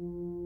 know what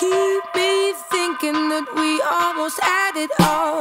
keep me thinking that we almost had it all.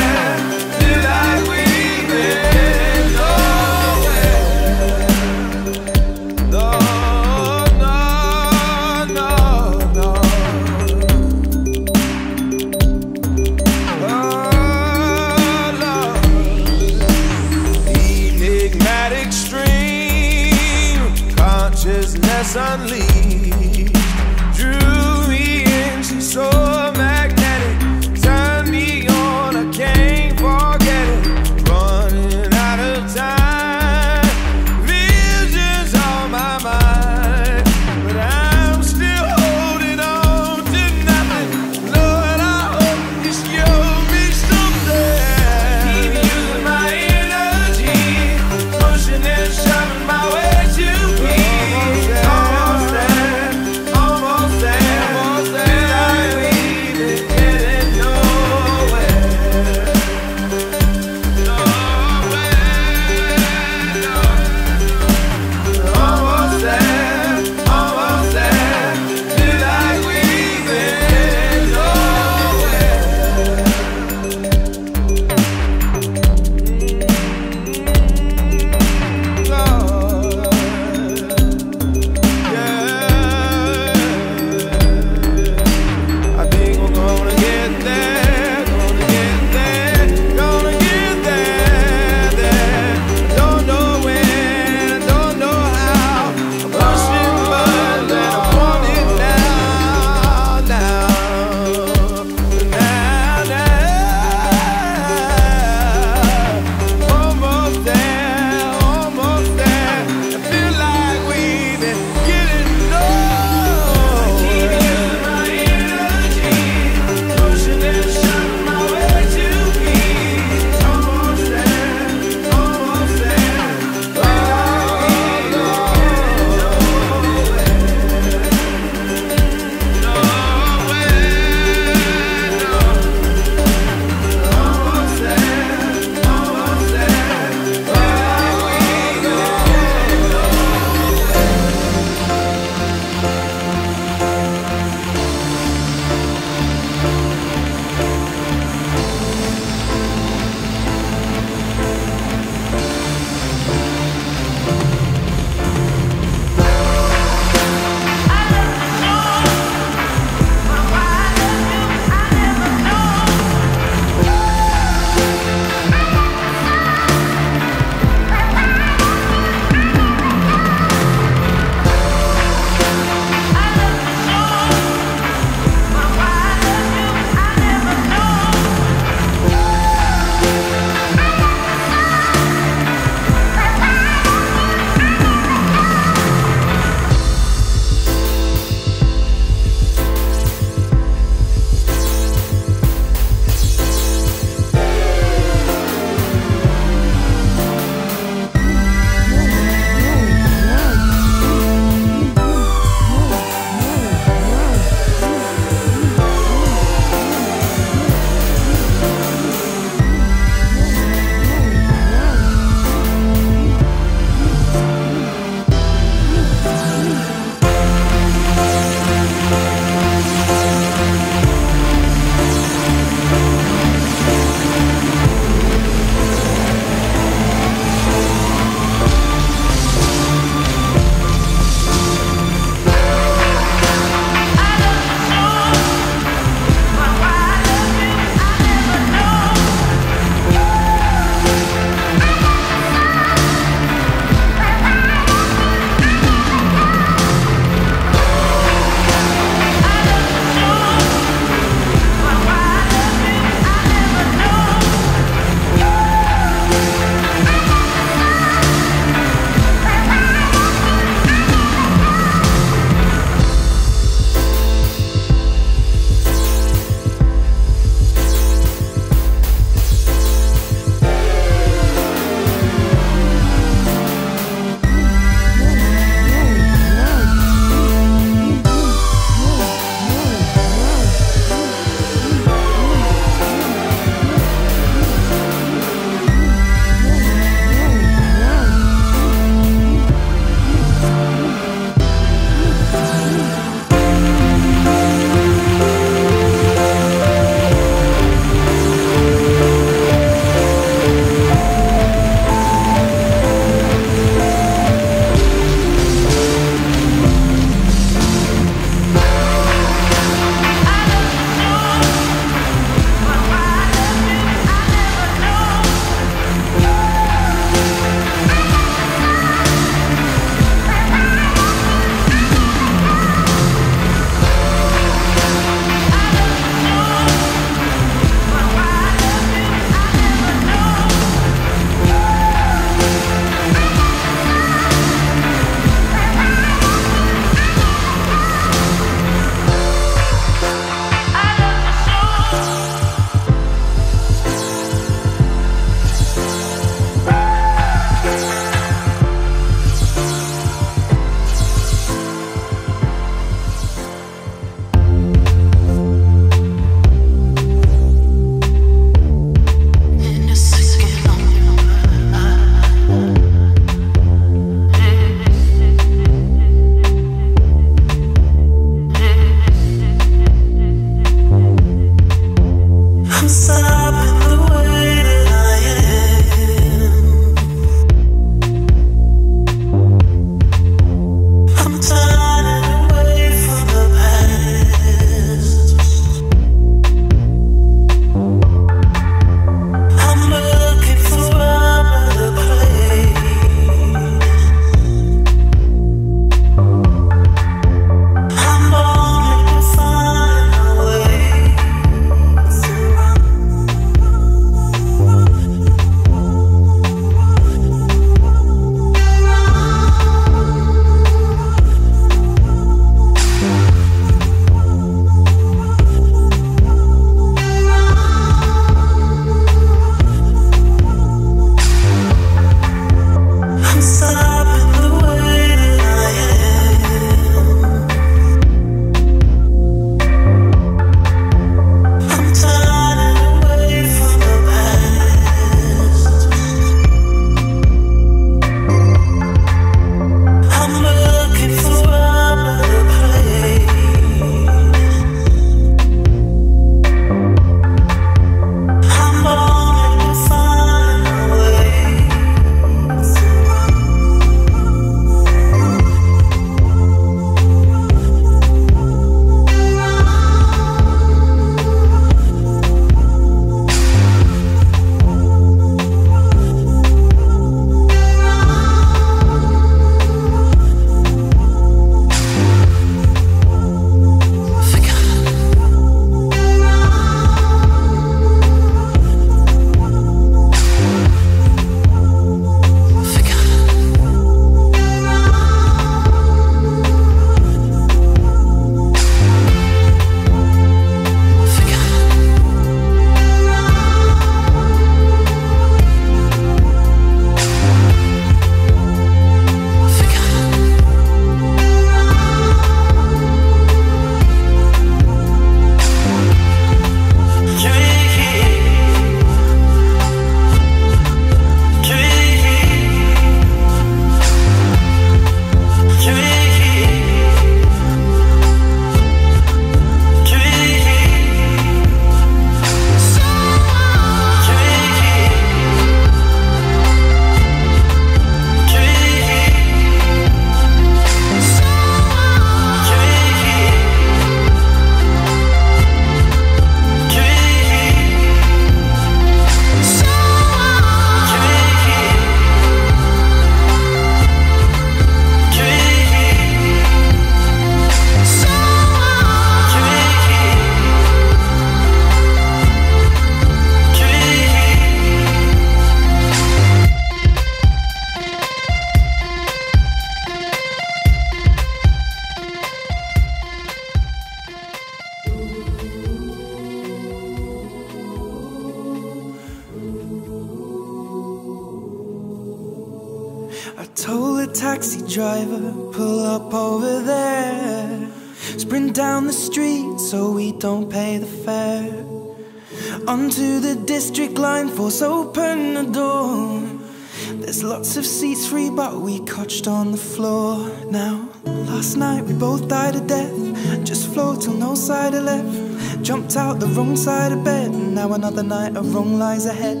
Wrong lies ahead.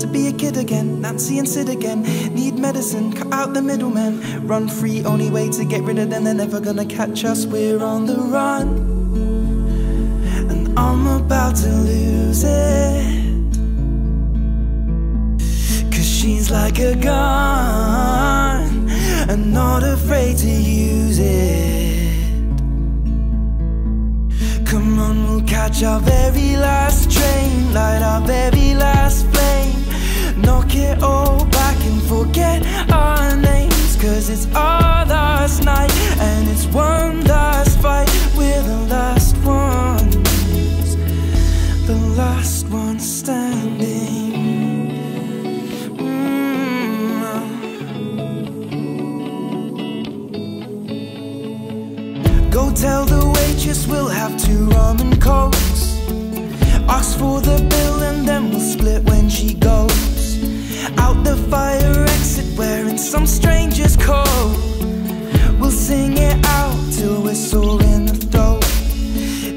To be a kid again, Nancy and Sid again. Need medicine, cut out the middleman. Run free, only way to get rid of them. They're never gonna catch us. We're on the run. And I'm about to lose it. Cause she's like a gun and not afraid to use it. Come on, we'll catch our very last light our very last flame. Knock it all back and forget our names. Cause it's our last night and it's one last fight. We're the last ones, the last ones standing. Mm. Go tell the waitress we'll have two rum and cokes. Ask for the bill and then we'll split when she goes. Out the fire exit wearing some stranger's coat. We'll sing it out till we're sore in the throat.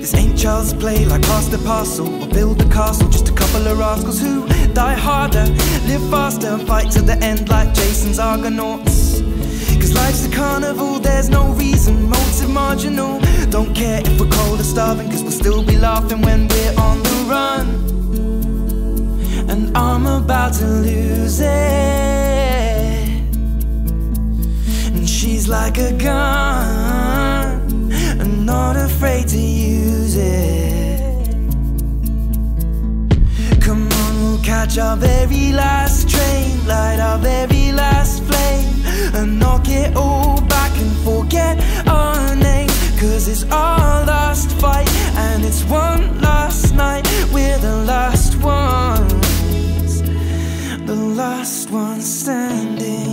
This ain't child's play like pass the parcel or build a castle. Just a couple of rascals who die harder, live faster, fight to the end like Jason's Argonauts. Cause life's a carnival, there's no reason, motive marginal. Don't care if we're cold or starving, cause we'll still be laughing when we're on the run. And I'm about to lose it. And she's like a gun, and not afraid to use it. Come on, we'll catch our very last train, light our very last flame, and knock it all back and forget. Cause it's our last fight, and it's one last night. We're the last ones, the last ones standing.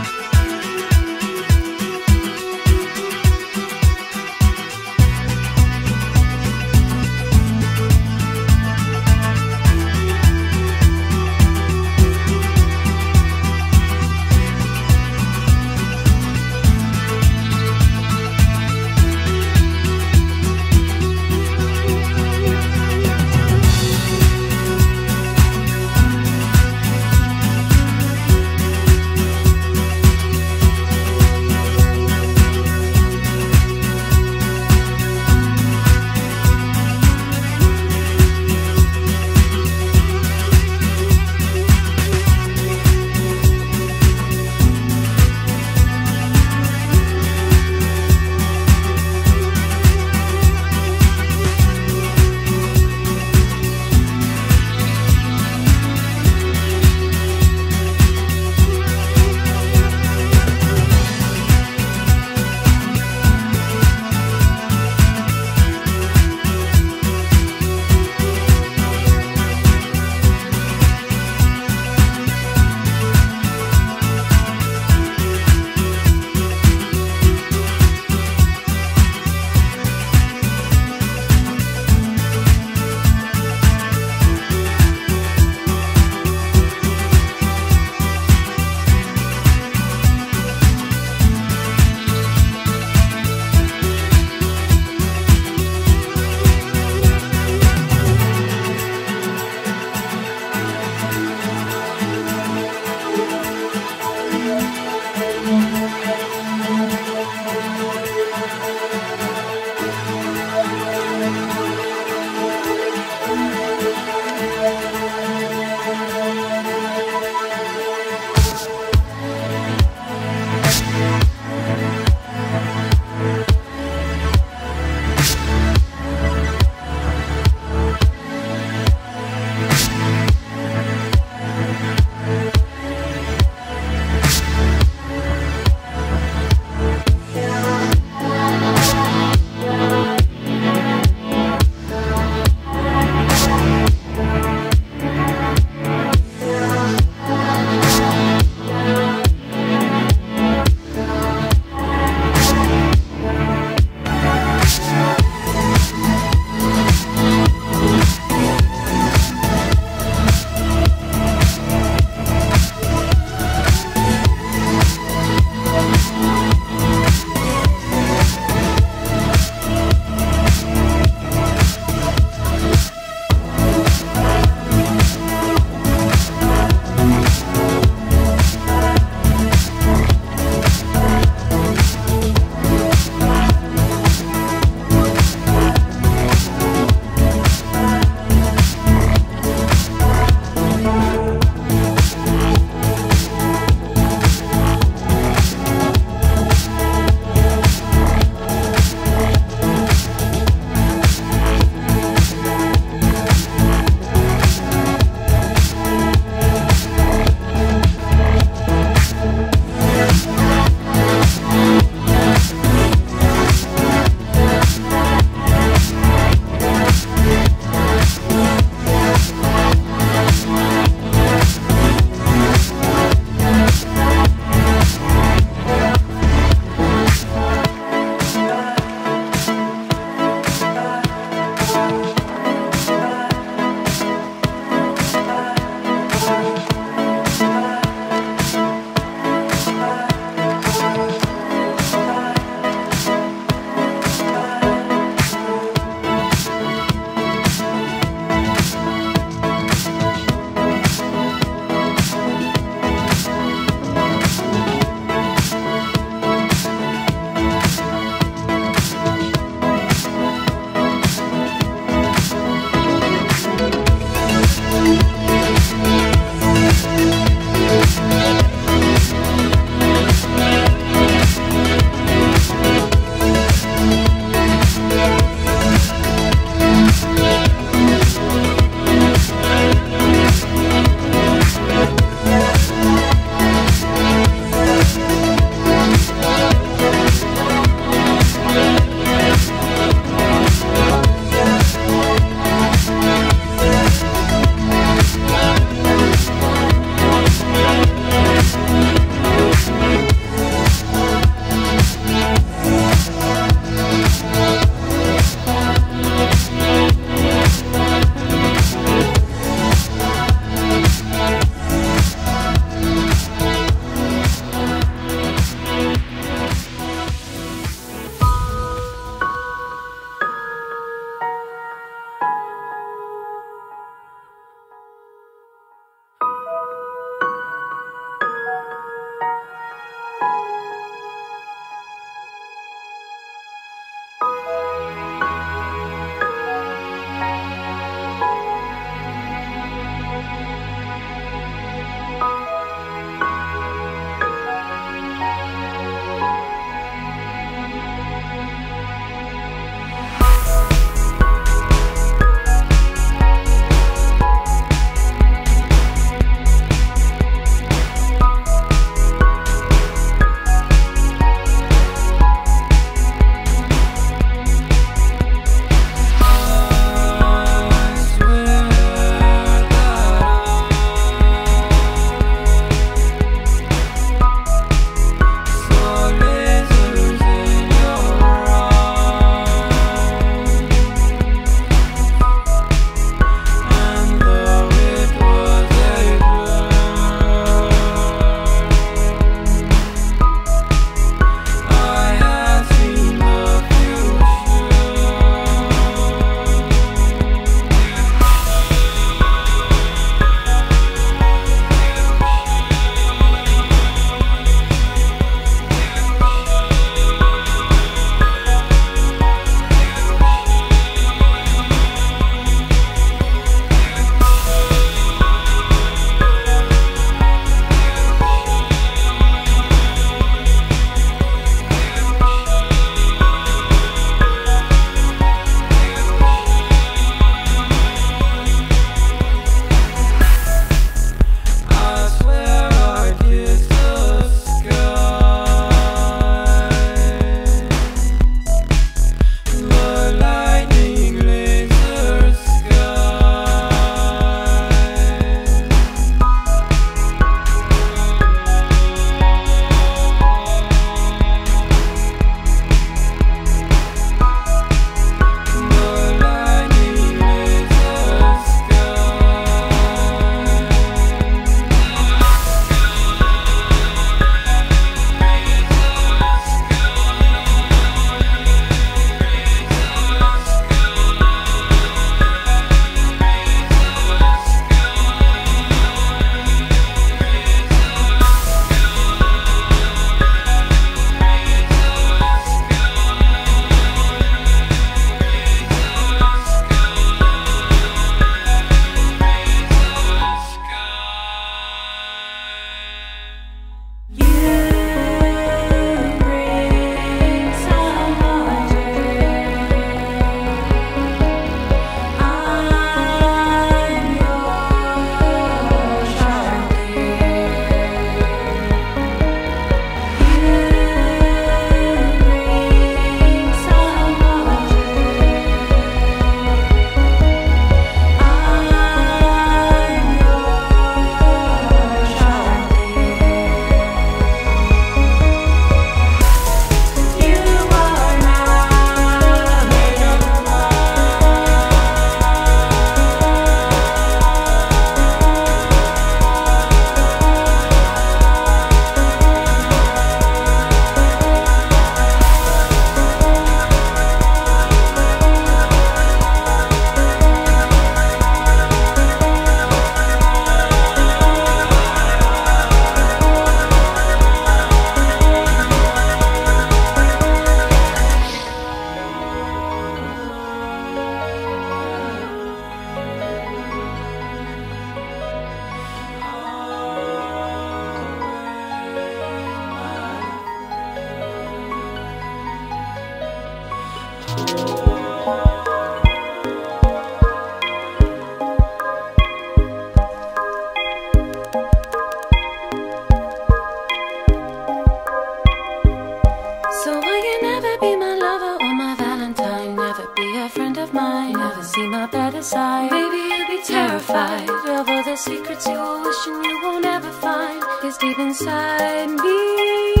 It's your wish and you will never find. is deep inside me.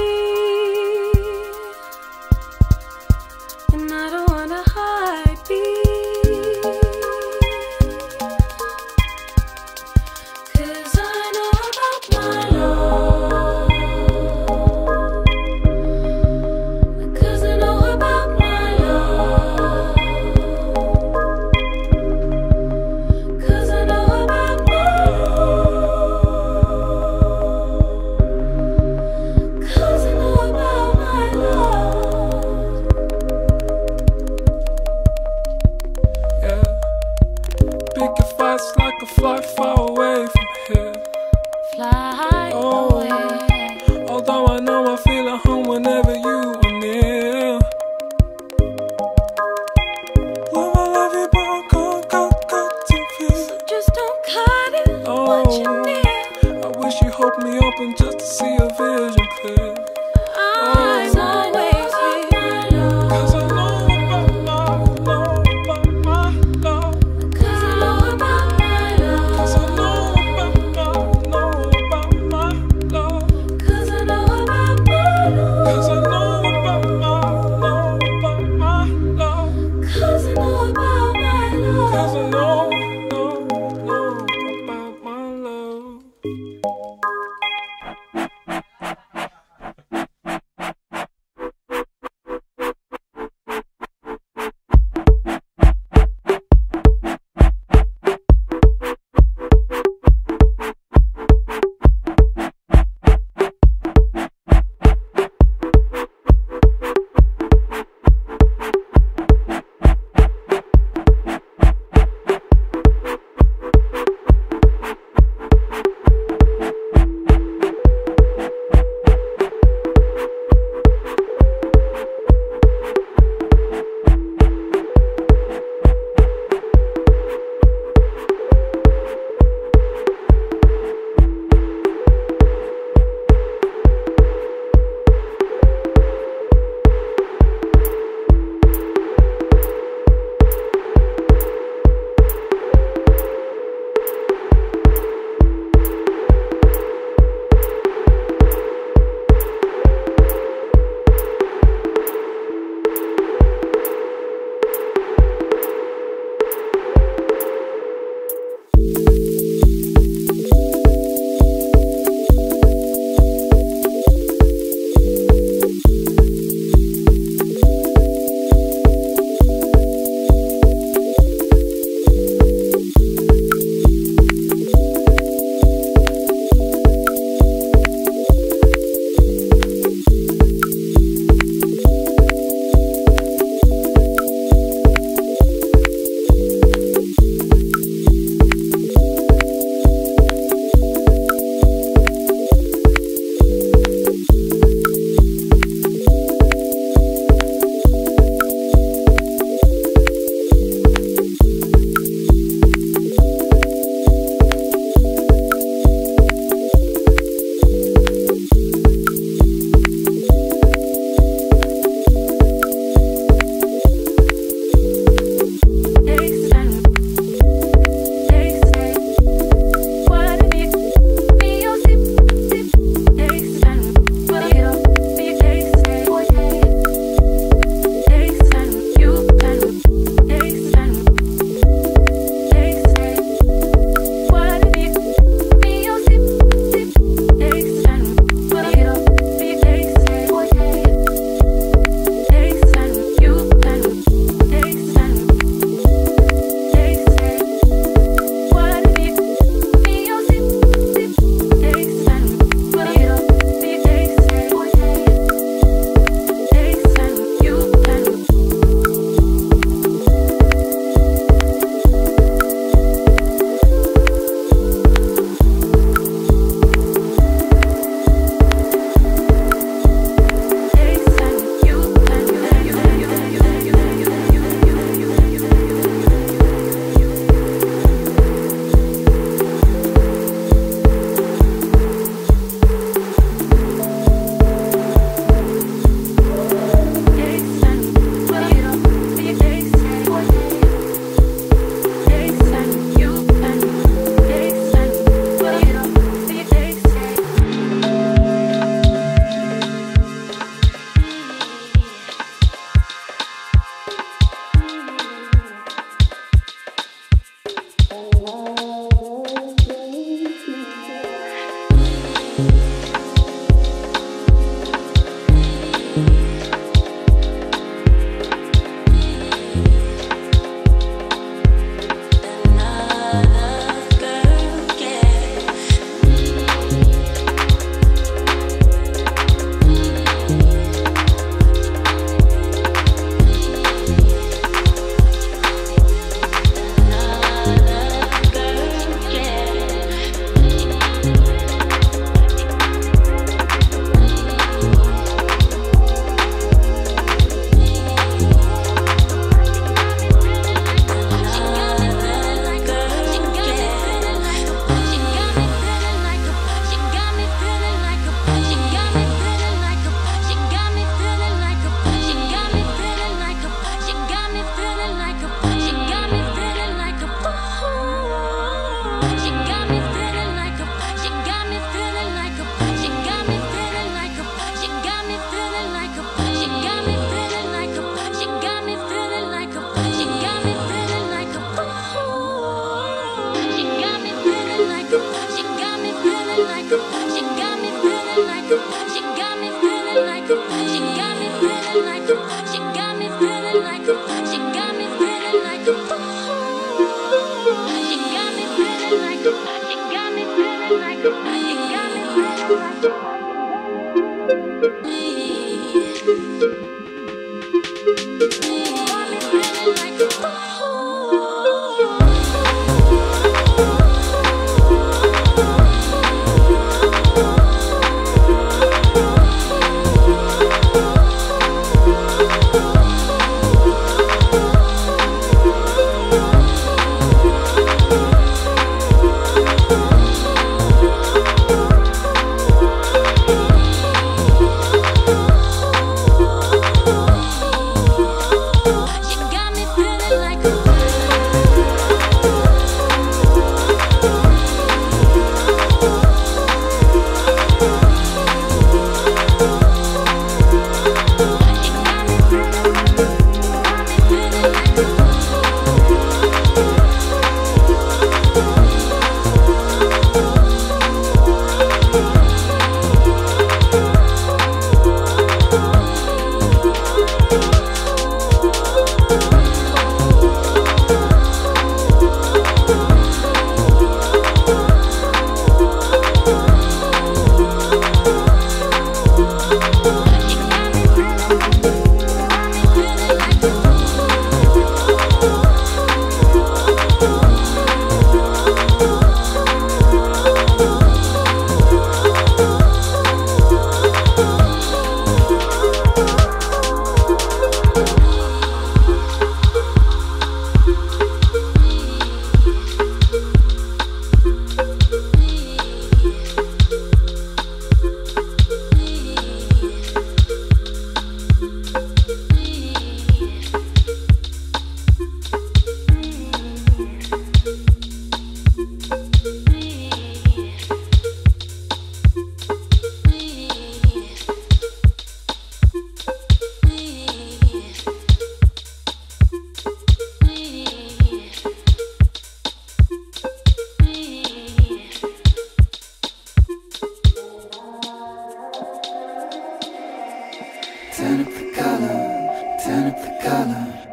turn up the color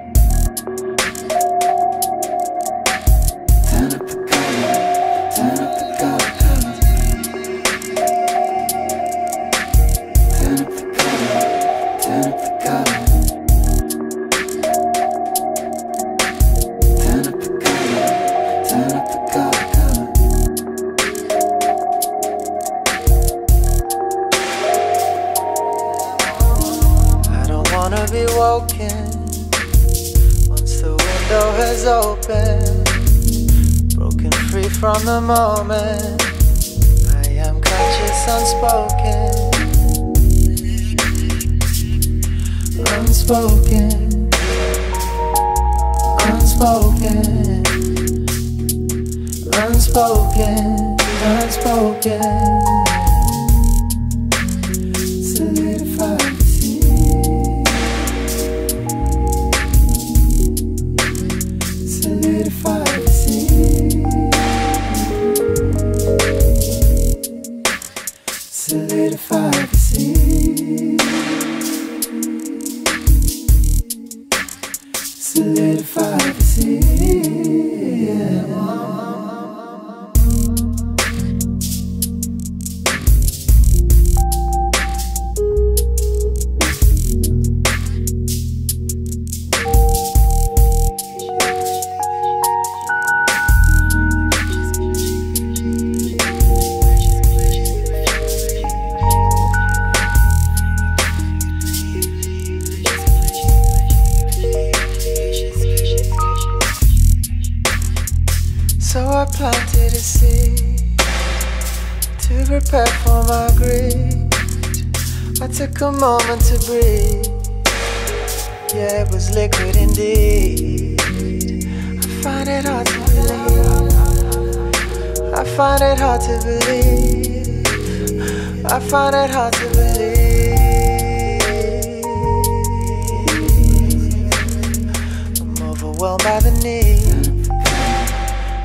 overwhelmed by the need.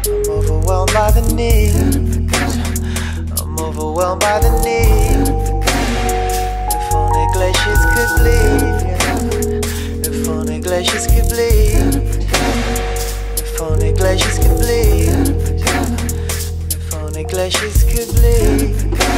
I'm overwhelmed by the need. I'm overwhelmed by the need. If only glaciers could bleed. If only glaciers could bleed. If only glaciers could bleed. If only glaciers could bleed.